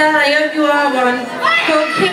God, I hope you are one. Okay.